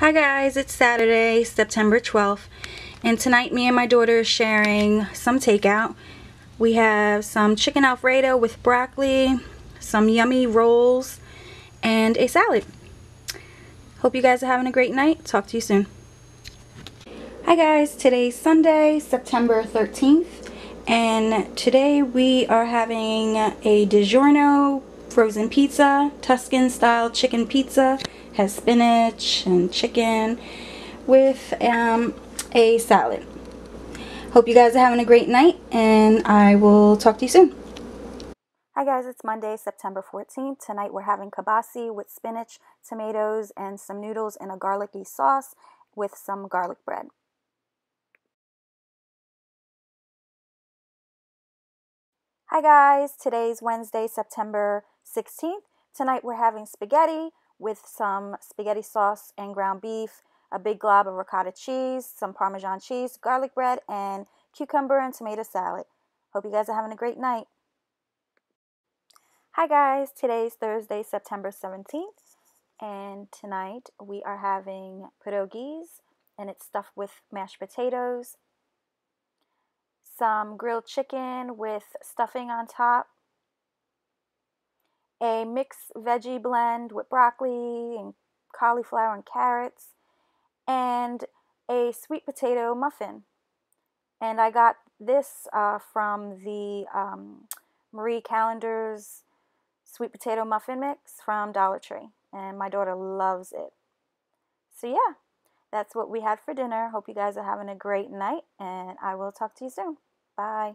Hi guys, it's Saturday, September 12th, and tonight me and my daughter are sharing some takeout. We have some chicken alfredo with broccoli, some yummy rolls, and a salad. Hope you guys are having a great night. Talk to you soon. Hi guys, today's Sunday, September 13th, and today we are having a DiGiorno frozen pizza, Tuscan style chicken pizza has spinach and chicken with um, a salad. Hope you guys are having a great night and I will talk to you soon. Hi guys, it's Monday, September 14th. Tonight we're having kielbasa with spinach, tomatoes, and some noodles in a garlicky sauce with some garlic bread. Hi guys, today's Wednesday, September 16th. Tonight we're having spaghetti with some spaghetti sauce and ground beef, a big glob of ricotta cheese, some Parmesan cheese, garlic bread, and cucumber and tomato salad. Hope you guys are having a great night. Hi guys, today's Thursday, September 17th, and tonight we are having pierogies, and it's stuffed with mashed potatoes, some grilled chicken with stuffing on top, a mixed veggie blend with broccoli and cauliflower and carrots, and a sweet potato muffin. And I got this uh, from the um, Marie Callender's sweet potato muffin mix from Dollar Tree. And my daughter loves it. So, yeah, that's what we had for dinner. Hope you guys are having a great night, and I will talk to you soon. Bye.